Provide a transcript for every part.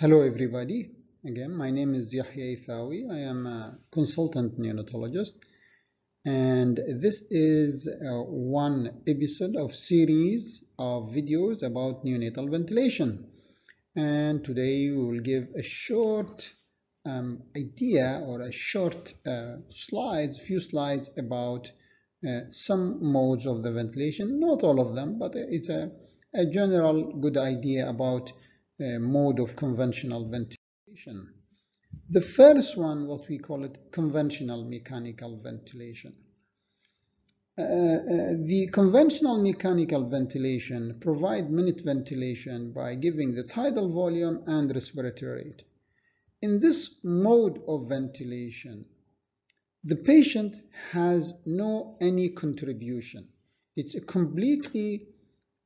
Hello everybody. Again, my name is Yahya Ethawi. I am a consultant neonatologist and this is uh, one episode of series of videos about neonatal ventilation. And today we will give a short um, idea or a short uh, slides, few slides about uh, some modes of the ventilation, not all of them, but it's a, a general good idea about mode of conventional ventilation. The first one, what we call it conventional mechanical ventilation. Uh, uh, the conventional mechanical ventilation provide minute ventilation by giving the tidal volume and respiratory rate. In this mode of ventilation, the patient has no any contribution. It's completely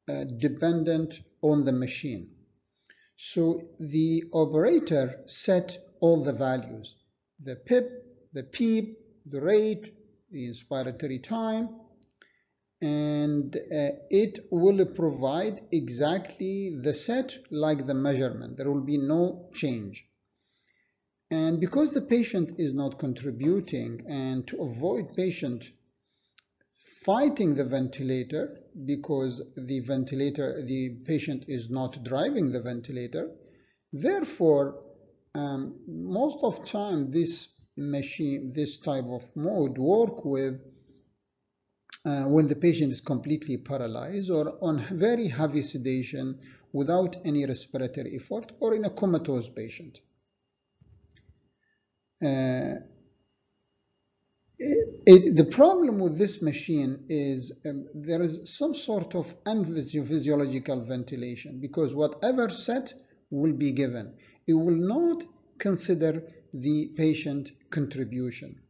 uh, dependent on the machine. So the operator set all the values, the PIP, the PEEP, the rate, the inspiratory time, and uh, it will provide exactly the set like the measurement. There will be no change. And because the patient is not contributing and to avoid patient fighting the ventilator because the ventilator, the patient is not driving the ventilator, therefore, um, most of time this machine, this type of mode work with uh, when the patient is completely paralyzed or on very heavy sedation without any respiratory effort or in a comatose patient. Uh, it, the problem with this machine is um, there is some sort of unphysiological ventilation because whatever set will be given, it will not consider the patient contribution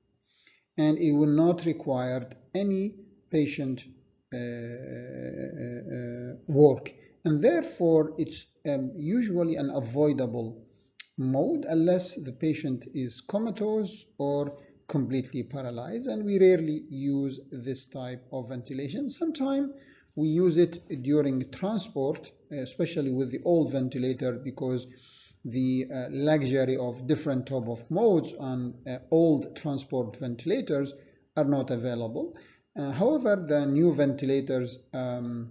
and it will not require any patient uh, uh, work. And therefore it's um, usually an avoidable mode unless the patient is comatose or completely paralyzed and we rarely use this type of ventilation. Sometimes we use it during transport, especially with the old ventilator because the uh, luxury of different type of modes on uh, old transport ventilators are not available. Uh, however, the new ventilators um,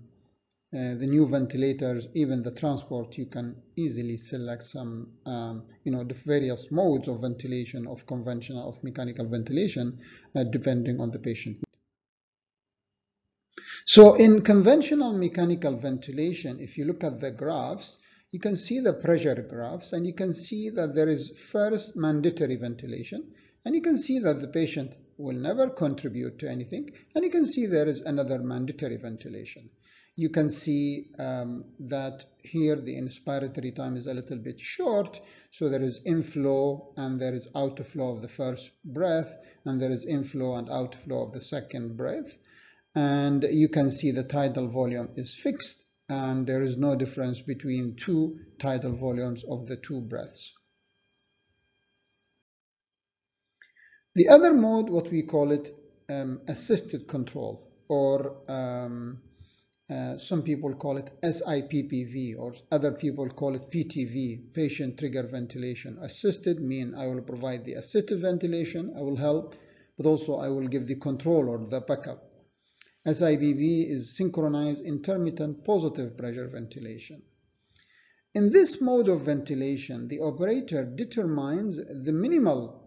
uh, the new ventilators, even the transport, you can easily select some, um, you know, the various modes of ventilation, of conventional, of mechanical ventilation, uh, depending on the patient. So in conventional mechanical ventilation, if you look at the graphs, you can see the pressure graphs and you can see that there is first mandatory ventilation and you can see that the patient will never contribute to anything and you can see there is another mandatory ventilation you can see um, that here the inspiratory time is a little bit short so there is inflow and there is outflow of the first breath and there is inflow and outflow of the second breath and you can see the tidal volume is fixed and there is no difference between two tidal volumes of the two breaths. The other mode, what we call it um, assisted control or um, uh, some people call it SIPPV or other people call it PTV, patient trigger ventilation. Assisted mean I will provide the assisted ventilation, I will help, but also I will give the control or the backup. SIPV is synchronized intermittent positive pressure ventilation. In this mode of ventilation, the operator determines the minimal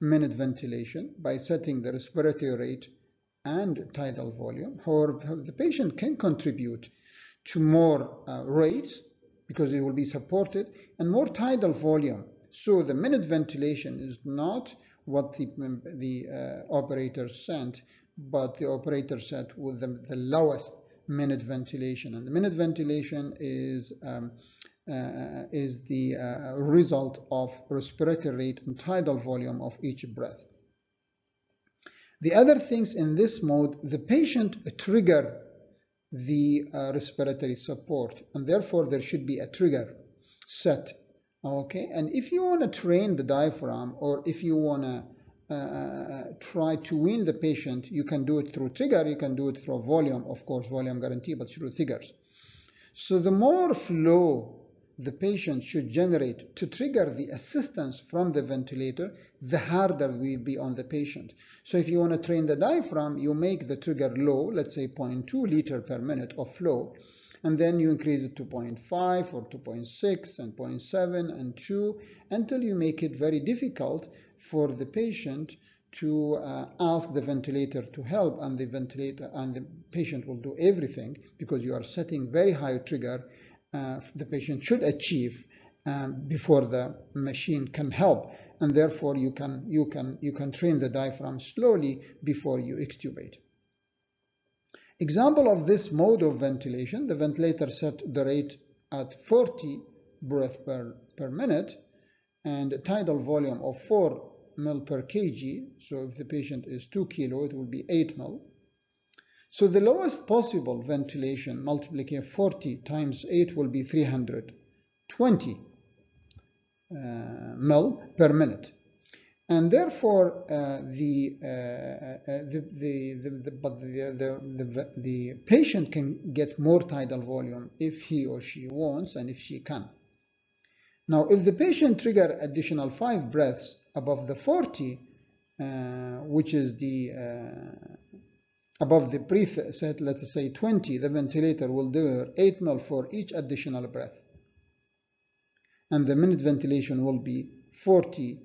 minute ventilation by setting the respiratory rate and tidal volume. However, the patient can contribute to more uh, rates because it will be supported and more tidal volume. So the minute ventilation is not what the, the uh, operator sent, but the operator set with the, the, lowest minute ventilation. And the minute ventilation is um, uh, is the uh, result of respiratory rate and tidal volume of each breath. The other things in this mode, the patient trigger the uh, respiratory support and therefore there should be a trigger set okay? And if you want to train the diaphragm or if you want to uh, try to win the patient you can do it through trigger you can do it through volume of course volume guarantee but through triggers. So the more flow the patient should generate to trigger the assistance from the ventilator, the harder will be on the patient. So if you want to train the diaphragm, you make the trigger low, let's say 0.2 liter per minute of flow, and then you increase it to 0.5 or 2.6 and 0.7 and 2 until you make it very difficult for the patient to uh, ask the ventilator to help and the ventilator and the patient will do everything because you are setting very high trigger the patient should achieve um, before the machine can help and therefore you can you can you can train the diaphragm slowly before you extubate example of this mode of ventilation the ventilator set the rate at 40 breath per per minute and tidal volume of 4 ml per kg. So if the patient is 2 kilo, it will be 8 mil. So the lowest possible ventilation multiplication 40 times 8 will be 320 uh, mil per minute. And therefore, uh, the, uh, uh the, the, the, the, the patient can get more tidal volume if he or she wants and if she can. Now, if the patient trigger additional five breaths above the 40, uh, which is the uh, above the preset, let's say 20, the ventilator will deliver 8 ml for each additional breath. And the minute ventilation will be 40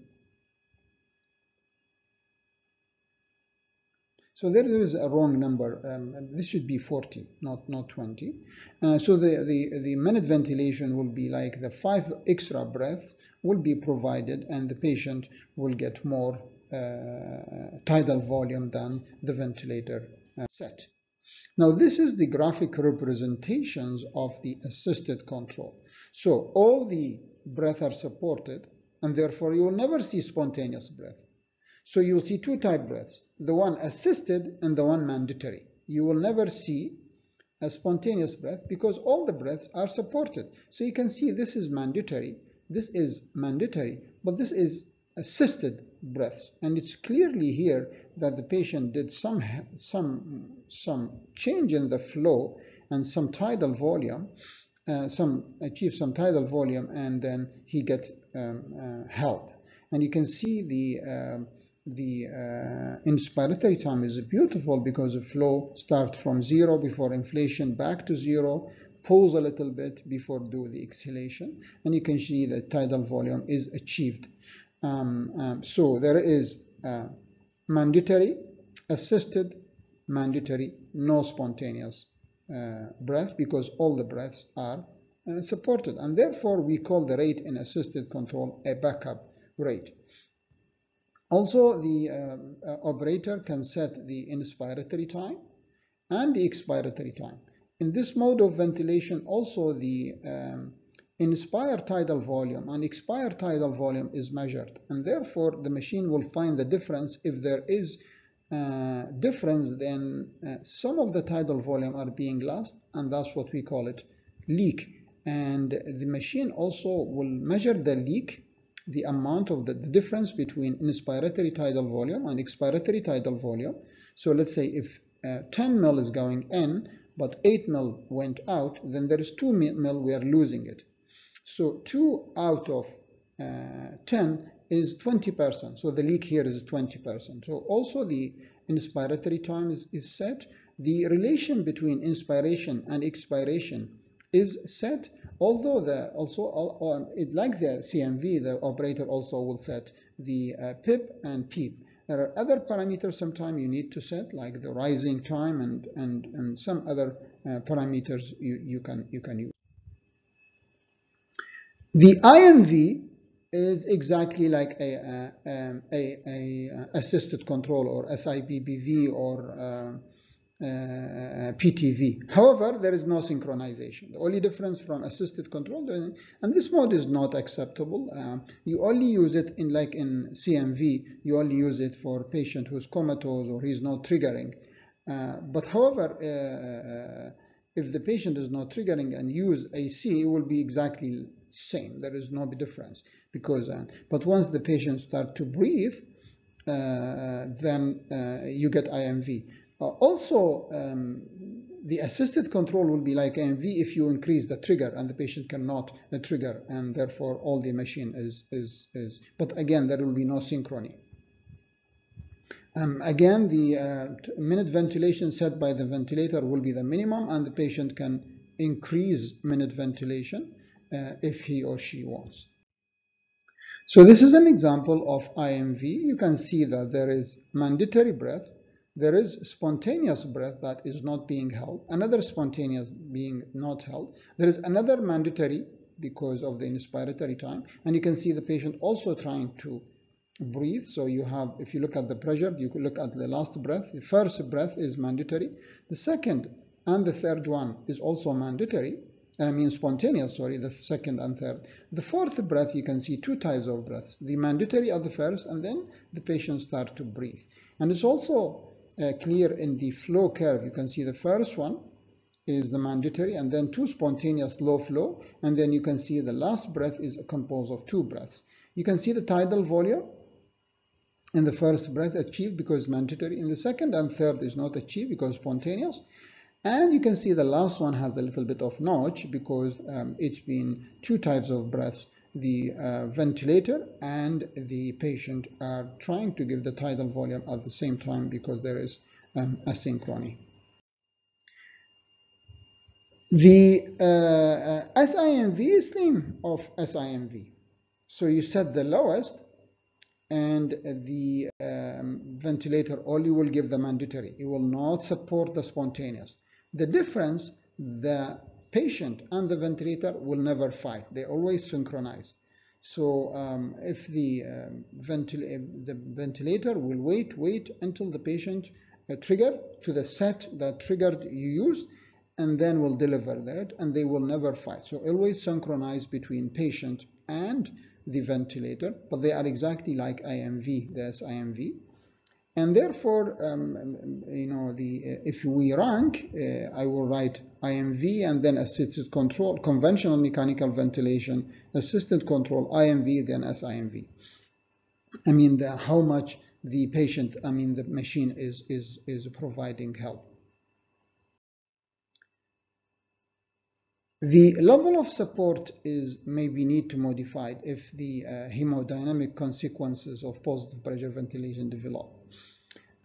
So there is a wrong number. Um, this should be 40, not not 20. Uh, so the, the, the minute ventilation will be like the five extra breaths will be provided and the patient will get more uh, tidal volume than the ventilator Uh, set. Now this is the graphic representations of the assisted control. So all the breaths are supported and therefore you will never see spontaneous breath. So you'll see two type breaths the one assisted and the one mandatory. You will never see a spontaneous breath because all the breaths are supported. So you can see this is mandatory, this is mandatory, but this is assisted breaths. And it's clearly here that the patient did some, some, some change in the flow and some tidal volume, uh, some achieve some tidal volume, and then he gets um, uh, help. And you can see the uh, the uh, inspiratory time is beautiful because the flow starts from zero before inflation back to zero, pause a little bit before do the exhalation, and you can see the tidal volume is achieved. Um, um, so there is uh, mandatory, assisted, mandatory, no spontaneous uh, breath because all the breaths are uh, supported, and therefore we call the rate in assisted control a backup rate. Also, the uh, uh, operator can set the inspiratory time and the expiratory time. In this mode of ventilation, also the um, inspire tidal volume and expire tidal volume is measured, and therefore the machine will find the difference if there is uh, difference then uh, some of the tidal volume are being lost and that's what we call it leak and the machine also will measure the leak the amount of the, the difference between inspiratory tidal volume and expiratory tidal volume. So let's say if uh, 10 mil is going in, but 8 mil went out, then there is 2 mil, we are losing it. So 2 out of uh, 10 is 20%. So the leak here is 20%. So also the inspiratory time is, is set. The relation between inspiration and expiration is set although the also uh, it like the CMV the operator also will set the uh, PIP and PEEP there are other parameters sometimes you need to set like the rising time and and and some other uh, parameters you, you can you can use the IMV is exactly like a, a, um, a, a, assisted control or SIPPV or uh, uh, PTV. However, there is no synchronization. The only difference from assisted control, and this mode is not acceptable. Um, you only use it in like in CMV, you only use it for patient who's comatose or he's not triggering. Uh, but however, uh, uh if the patient is not triggering and use AC, it will be exactly same. There is no difference because, uh, but once the patient start to breathe, uh, then you get IMV. Uh, also, um, the assisted control will be like AMV if you increase the trigger and the patient cannot uh, trigger and therefore all the machine is, is, is, but again, there will be no synchrony. Um, again, the uh, minute ventilation set by the ventilator will be the minimum and the patient can increase minute ventilation uh, Uh, if he or she wants. So this is an example of IMV. You can see that there is mandatory breath, there is spontaneous breath that is not being held, another spontaneous being not held. There is another mandatory because of the inspiratory time, and you can see the patient also trying to breathe. So you have, if you look at the pressure, you could look at the last breath. The first breath is mandatory. The second and the third one is also mandatory. I mean spontaneous, sorry, the second and third. The fourth breath, you can see two types of breaths. The mandatory at the first, and then the patient start to breathe. And it's also uh, clear in the flow curve. You can see the first one is the mandatory, and then two spontaneous low flow, and then you can see the last breath is composed of two breaths. You can see the tidal volume in the first breath achieved because mandatory. In the second and third is not achieved because spontaneous. And you can see the last one has a little bit of notch because um, it's been two types of breaths. The uh, ventilator and the patient are trying to give the tidal volume at the same time because there is um, asynchrony. The uh, uh, SIMV is theme of SIMV. So you set the lowest and the um, ventilator only will give the mandatory. It will not support the spontaneous. The difference, the patient and the ventilator will never fight. They always synchronize. So um, if the, um, ventil the ventilator will wait, wait until the patient uh, trigger to the set that triggered you use, and then will deliver that, and they will never fight. So always synchronize between patient and the ventilator, but they are exactly like IMV, there's IMV. And therefore, um, you know, the uh, if we rank, uh, I will write IMV and then assisted control, conventional mechanical ventilation, assisted control, IMV, then SIMV. I mean, the, how much the patient, I mean, the machine is, is, is providing help. The level of support is maybe need to modify if the uh, hemodynamic consequences of positive pressure ventilation develop.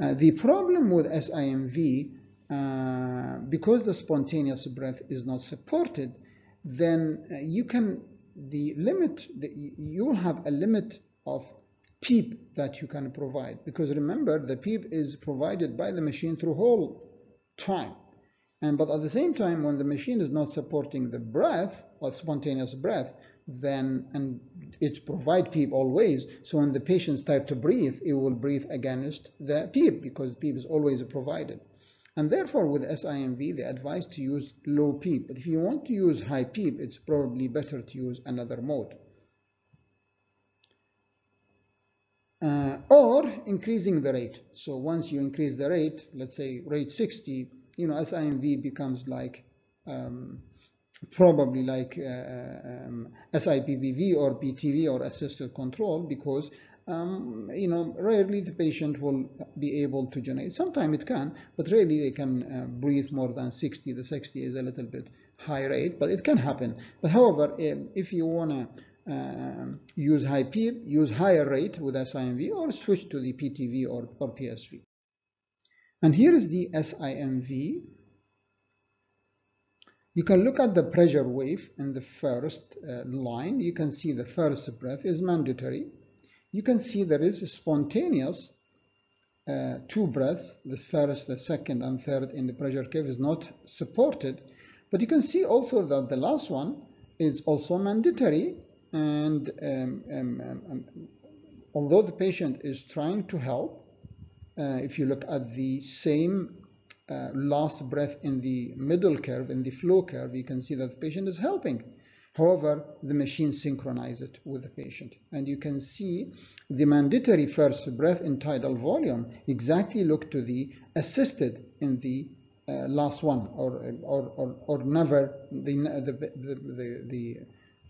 Uh, the problem with SIMV, uh, because the spontaneous breath is not supported, then uh, you can, the limit, the, you will have a limit of PEEP that you can provide. Because remember, the PEEP is provided by the machine through whole time. And but at the same time, when the machine is not supporting the breath or spontaneous breath, then and it provide PEEP always. So when the patient start to breathe, it will breathe against the PEEP because PEEP is always provided. And therefore, with SIMV, they advise to use low PEEP. But if you want to use high PEEP, it's probably better to use another mode. Uh, or increasing the rate. So once you increase the rate, let's say rate 60, you know, SIMV becomes like um, probably like uh, um, or PTV or assisted control because um, you know rarely the patient will be able to generate. Sometimes it can, but rarely they can uh, breathe more than 60. The 60 is a little bit high rate, but it can happen. But however, if you wanna uh, use high PEEP, use higher rate with SIMV or switch to the PTV or, or PSV. And here is the SIMV. You can look at the pressure wave in the first uh, line. You can see the first breath is mandatory. You can see there is spontaneous uh, two breaths, the first, the second, and third in the pressure curve is not supported. But you can see also that the last one is also mandatory. And um, um, um, um although the patient is trying to help, uh, if you look at the same uh, last breath in the middle curve, in the flow curve, you can see that the patient is helping. However, the machine synchronizes it with the patient. And you can see the mandatory first breath in tidal volume exactly look to the assisted in the uh, last one or, or, or, or never the, the, the, the, the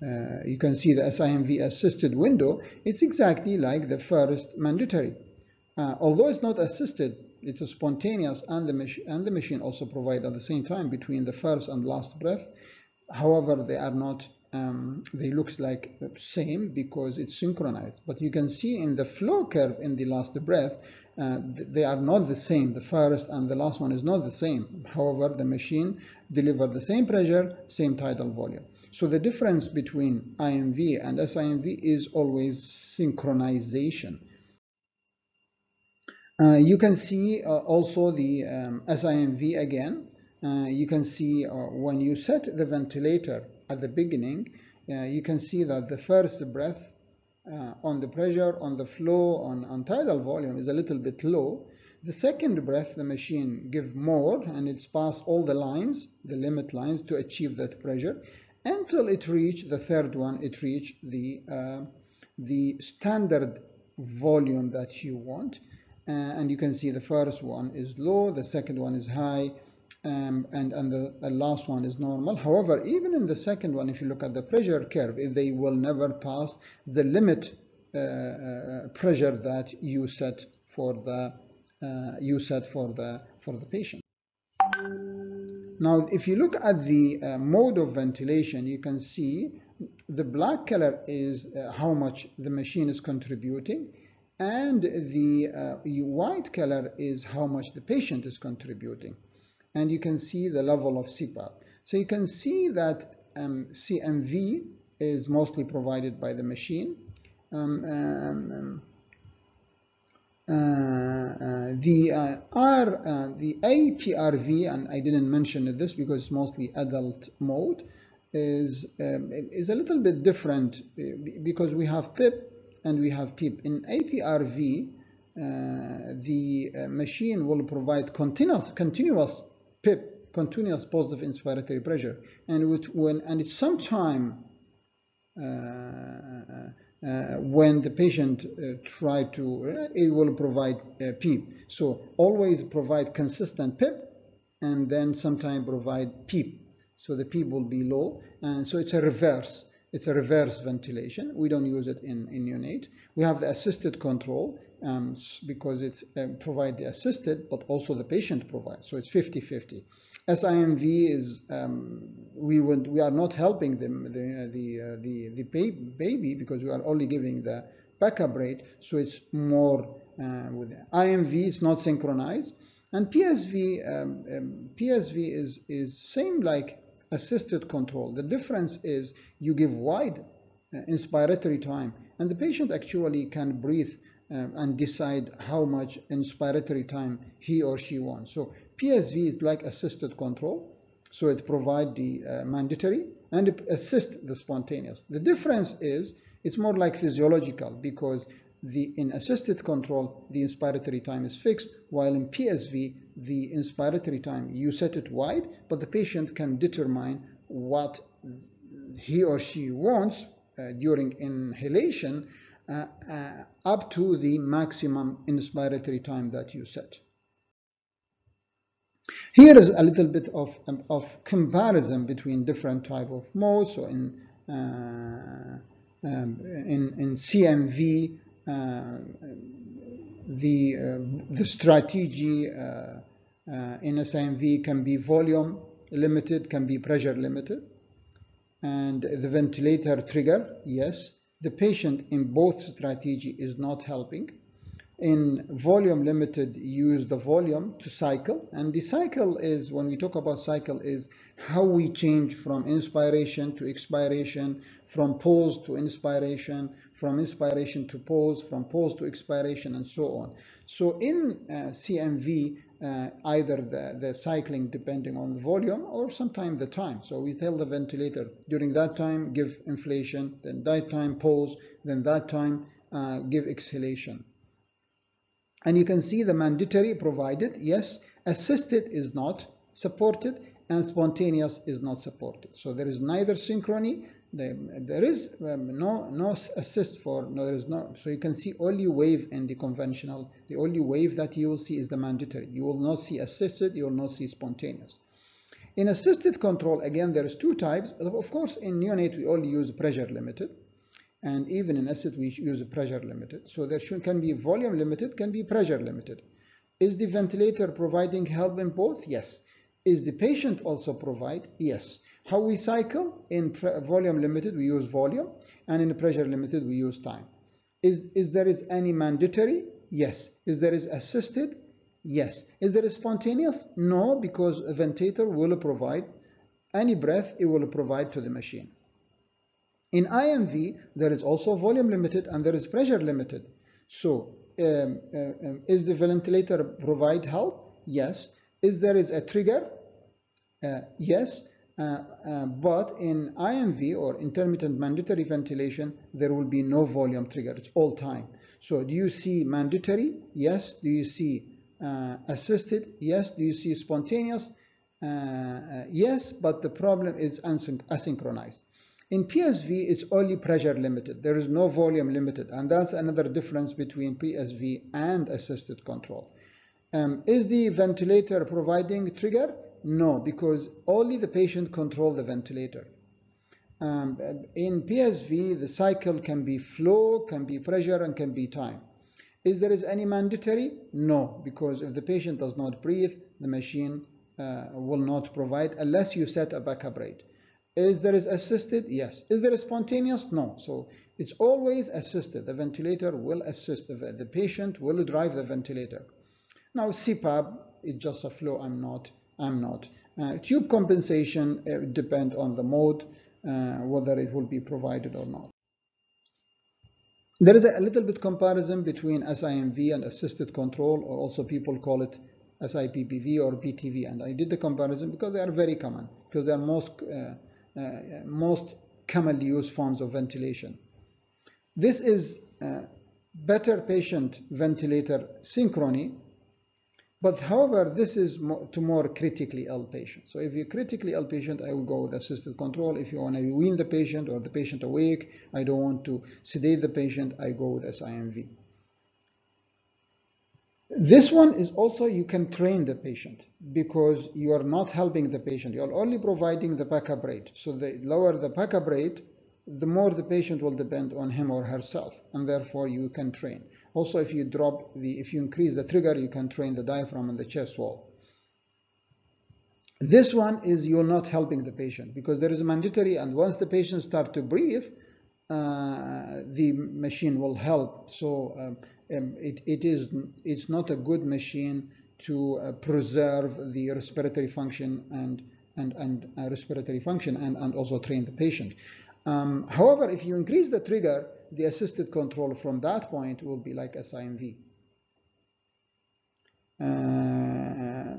uh, you can see the SIMV assisted window. It's exactly like the first mandatory. Uh, although it's not assisted It's a spontaneous and the, and the machine also provide at the same time between the first and last breath. However, they are not, um, they looks like same because it's synchronized. But you can see in the flow curve in the last breath, uh, they are not the same. The first and the last one is not the same. However, the machine deliver the same pressure, same tidal volume. So the difference between IMV and SIMV is always synchronization. Uh, you can see uh, also the um, SIMV again. Uh, you can see when you set the ventilator at the beginning, you can see that the first breath on the pressure, on the flow, on, on tidal volume is a little bit low. The second breath, the machine give more and it's past all the lines, the limit lines to achieve that pressure until it reach the third one, it reach the, uh, the standard volume that you want. Uh, and you can see the first one is low, the second one is high, um, and, and the, the, last one is normal. However, even in the second one, if you look at the pressure curve, they will never pass the limit uh, uh, pressure that you set for the uh, you set for the for the patient. Now, if you look at the uh, mode of ventilation, you can see the black color is uh, how much the machine is contributing, and the uh, white color is how much the patient is contributing. And you can see the level of CPAP. So you can see that um, CMV is mostly provided by the machine. Um, um, um uh, uh, the uh, R, the APRV, and I didn't mention this because it's mostly adult mode, is um, is a little bit different because we have PIP and we have PEEP. In APRV, uh, the uh, machine will provide continuous continuous PIP, continuous positive inspiratory pressure, and with, when and it's sometime uh, uh, when the patient uh, try to, uh, it will provide PEEP. So always provide consistent PIP and then sometimes provide PEEP. So the PEEP will be low. And so it's a reverse. It's a reverse ventilation. We don't use it in, in neonate. We have the assisted control um, because it um, provide the assisted, but also the patient provides. So it's 50-50. SIMV is um, we would we are not helping them the the uh, the, the baby because we are only giving the backup rate, so it's more uh, with IMV. It's not synchronized, and PSV um, um, PSV is is same like assisted control. The difference is you give wide uh, inspiratory time, and the patient actually can breathe um, and decide how much inspiratory time he or she wants. So PSV is like assisted control, so it provides the uh, mandatory and it assists the spontaneous. The difference is it's more like physiological because the in assisted control the inspiratory time is fixed while in PSV the inspiratory time you set it wide but the patient can determine what he or she wants uh, during inhalation uh, uh, up to the maximum inspiratory time that you set. Here is a little bit of, um, of comparison between different type of modes. So in, uh, um, in, in CMV, uh, the, uh, the strategy uh, uh, in SIMV can be volume limited, can be pressure limited. And the ventilator trigger, yes. The patient in both strategy is not helping in volume limited use the volume to cycle and the cycle is when we talk about cycle is how we change from inspiration to expiration from pause to inspiration from inspiration to pause from pause to expiration and so on. So in uh, CMV uh, either the, the cycling depending on the volume or sometimes the time. So we tell the ventilator during that time give inflation then that time pause then that time uh, give exhalation. And you can see the mandatory provided, yes, assisted is not supported and spontaneous is not supported. So there is neither synchrony, there is um, no no assist for no there is no so you can see only wave in the conventional the only wave that you will see is the mandatory you will not see assisted you will not see spontaneous in assisted control again there is two types of course in neonate we only use pressure limited and even in acid we use pressure limited. So there should, can be volume limited, can be pressure limited. Is the ventilator providing help in both? Yes. Is the patient also provide? Yes. How we cycle? In volume limited, we use volume, and in pressure limited, we use time. Is, is there is any mandatory? Yes. Is there is assisted? Yes. Is there spontaneous? No, because a ventilator will provide any breath it will provide to the machine. In IMV, there is also volume limited and there is pressure limited. So, um, uh, um, is the ventilator provide help? Yes. Is there is a trigger? Uh, yes. Uh, uh, but in IMV or intermittent mandatory ventilation, there will be no volume trigger. It's all time. So do you see mandatory? Yes. Do you see uh, assisted? Yes. Do you see spontaneous? Uh, yes, but the problem is asynchronized. In PSV, it's only pressure limited. There is no volume limited, and that's another difference between PSV and assisted control. Um, is the ventilator providing trigger? No, because only the patient control the ventilator. Um, in PSV, the cycle can be flow, can be pressure, and can be time. Is there is any mandatory? No, because if the patient does not breathe, the machine uh, will not provide unless you set a backup rate. Is there is assisted? Yes. Is there spontaneous? No. So it's always assisted. The ventilator will assist. The, the patient will drive the ventilator. Now CPAP is just a flow. I'm not. I'm not. Uh, tube compensation uh, depend on the mode, uh, whether it will be provided or not. There is a, little bit comparison between SIMV and assisted control, or also people call it SIPPV or PTV. And I did the comparison because they are very common, because they are most, uh, uh, most commonly used forms of ventilation. This is uh, better patient ventilator synchrony but however, this is to more critically ill patients. So if you're critically ill patient, I will go with assisted control. If you want to wean the patient or the patient awake, I don't want to sedate the patient, I go with SIMV. This one is also you can train the patient because you are not helping the patient. You are only providing the backup rate. So the lower the backup rate, the more the patient will depend on him or herself, and therefore you can train. Also, if you drop the, if you increase the trigger, you can train the diaphragm and the chest wall. This one is you're not helping the patient because there is a mandatory, and once the patient start to breathe, uh, the machine will help. So um, um, it, it is it's not a good machine to uh, preserve the respiratory function and and and uh, respiratory function and and also train the patient. Um, however, if you increase the trigger, the assisted control from that point will be like SIMV. Uh,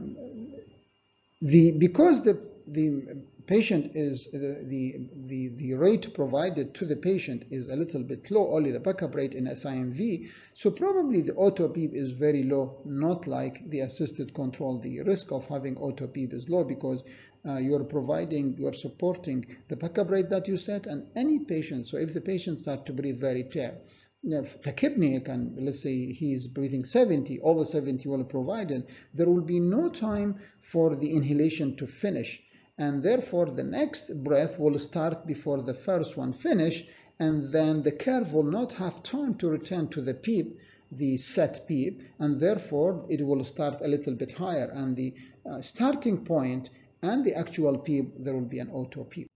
the because the the patient is the, the the the rate provided to the patient is a little bit low only the backup rate in SIMV so probably the auto PEEP is very low not like the assisted control the risk of having auto PEEP is low because uh, you're providing, you're supporting the backup rate that you set and any patient. So if the patient start to breathe very you know, tachypneic and let's say he's breathing 70, all the 70 will be provided, there will be no time for the inhalation to finish. And therefore the next breath will start before the first one finish and then the curve will not have time to return to the PEEP the set PEEP and therefore it will start a little bit higher and the uh, starting point and the actual PEEP, there will be an auto PEEP.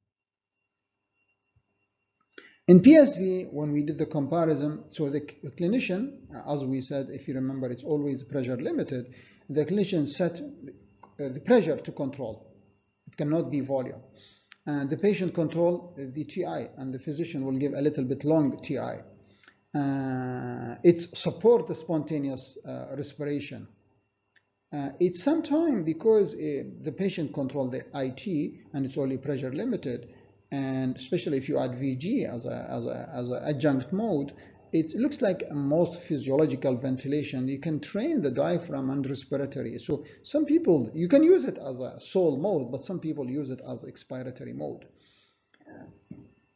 In PSV, when we did the comparison, so the clinician, as we said, if you remember, it's always pressure limited, the clinician set the pressure to control. It cannot be volume. And the patient control the TI, and the physician will give a little bit long TI. Uh, it support the spontaneous uh, respiration. Uh, it's sometimes because uh, the patient control the IT and it's only pressure limited, and especially if you add VG as a as a as an adjunct mode, it looks like most physiological ventilation. You can train the diaphragm and respiratory. So some people you can use it as a sole mode, but some people use it as expiratory mode.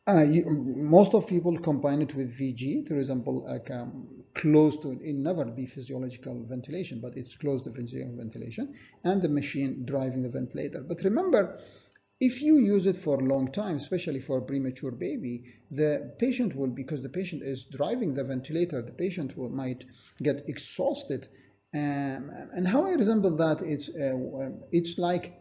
Uh, you, most of people combine it with VG, for example, like um, close to it never be physiological ventilation, but it's close to physiological ventilation, and the machine driving the ventilator. But remember, if you use it for a long time, especially for a premature baby, the patient will, because the patient is driving the ventilator, the patient will might get exhausted Um, and how I resemble that, it's, uh, it's like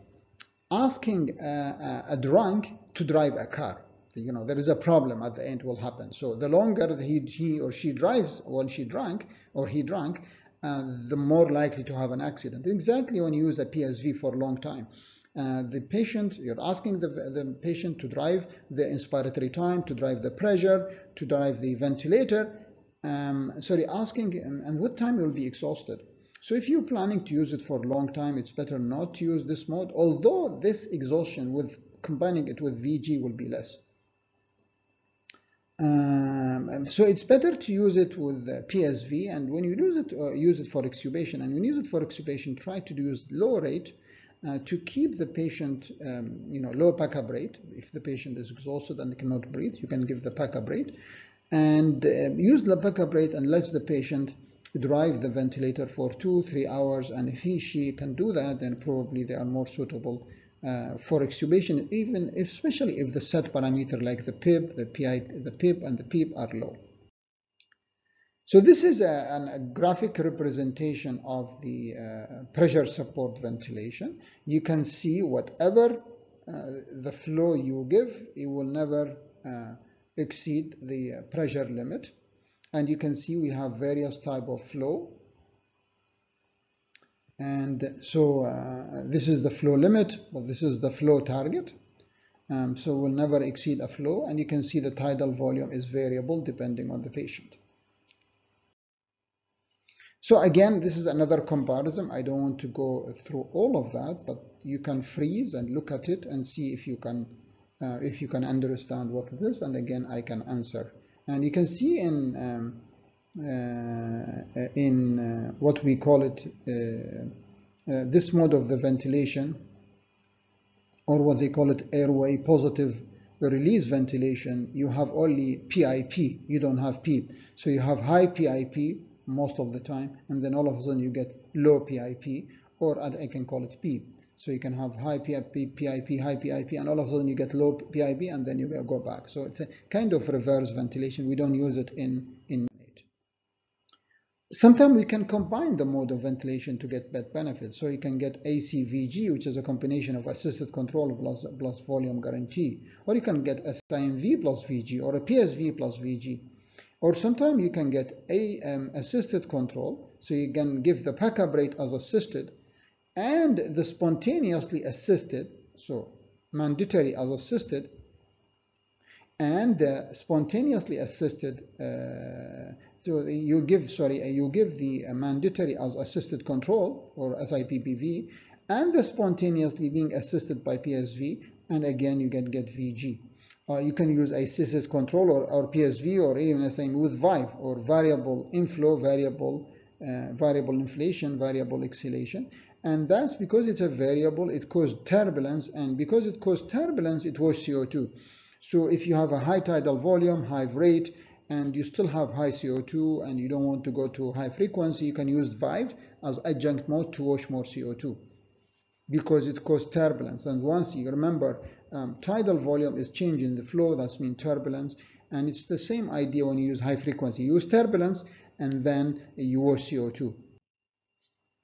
asking a, a drunk to drive a car. You know, there is a problem at the end will happen. So the longer he, he or she drives while she drank or he drank, uh, the more likely to have an accident. Exactly when you use a PSV for a long time. Uh, the patient, you're asking the, the patient to drive the inspiratory time, to drive the pressure, to drive the ventilator. Um, sorry, asking, and, and what time you'll be exhausted. So if you're planning to use it for a long time, it's better not to use this mode, although this exhaustion with combining it with VG will be less. Um, so it's better to use it with PSV, and when you use it, uh, use it for extubation, and when you use it for extubation, try to use low rate uh, to keep the patient, um, you know, low backup rate. If the patient is exhausted and cannot breathe, you can give the backup rate, and uh, use the backup rate and let the patient drive the ventilator for two, three hours, and if he, she can do that, then probably they are more suitable uh, for extubation, even especially if the set parameter like the PIP, the PI, the PIP and the PEEP are low. So this is a, a graphic representation of the uh, pressure support ventilation. You can see whatever uh, the flow you give, it will never uh, exceed the pressure limit. And you can see we have various type of flow and so uh, this is the flow limit but this is the flow target. Um, so we'll never exceed a flow and you can see the tidal volume is variable depending on the patient. So again this is another comparison. I don't want to go through all of that but you can freeze and look at it and see if you can uh, if you can understand what it is and again I can answer. And you can see in um, in uh, what we call it uh, this mode of the ventilation or what they call it airway positive release ventilation you have only PIP you don't have PEEP so you have high PIP most of the time and then all of a sudden you get low PIP or I can call it PEEP so you can have high PIP, PIP, high PIP, and all of a sudden you get low PIP, and then you go back. So it's a kind of reverse ventilation. We don't use it in in Sometimes we can combine the mode of ventilation to get better benefits. So you can get ACVG, which is a combination of assisted control plus, plus volume guarantee. Or you can get SIMV plus VG or a PSV plus VG. Or sometimes you can get a um, assisted control, so you can give the backup rate as assisted and the spontaneously assisted, so mandatory as assisted, and the spontaneously assisted uh, so you give, sorry, you give the mandatory as assisted control or SIPPV and the spontaneously being assisted by PSV and again you can get VG. Uh, you can use assisted control or, or PSV or even same with VIVE or variable inflow, variable, uh, variable inflation, variable exhalation. And that's because it's a variable, it causes turbulence and because it causes turbulence, it was CO2. So if you have a high tidal volume, high rate, and you still have high CO2 and you don't want to go to high frequency, you can use VIVE as adjunct mode to wash more CO2 because it causes turbulence. And once you remember, um, tidal volume is changing the flow, that's mean turbulence. And it's the same idea when you use high frequency. You use turbulence and then you wash CO2.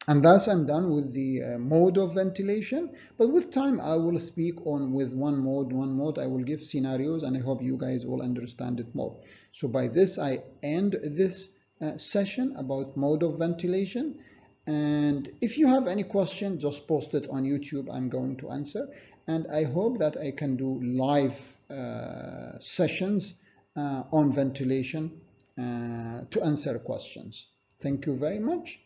And thus I'm done with the uh, mode of ventilation. But with time, I will speak on with one mode, one mode. I will give scenarios and I hope you guys will understand it more. So by this, I end this uh, session about mode of ventilation. And if you have any question, just post it on YouTube. I'm going to answer. And I hope that I can do live uh, sessions uh, on ventilation uh, to answer questions. Thank you very much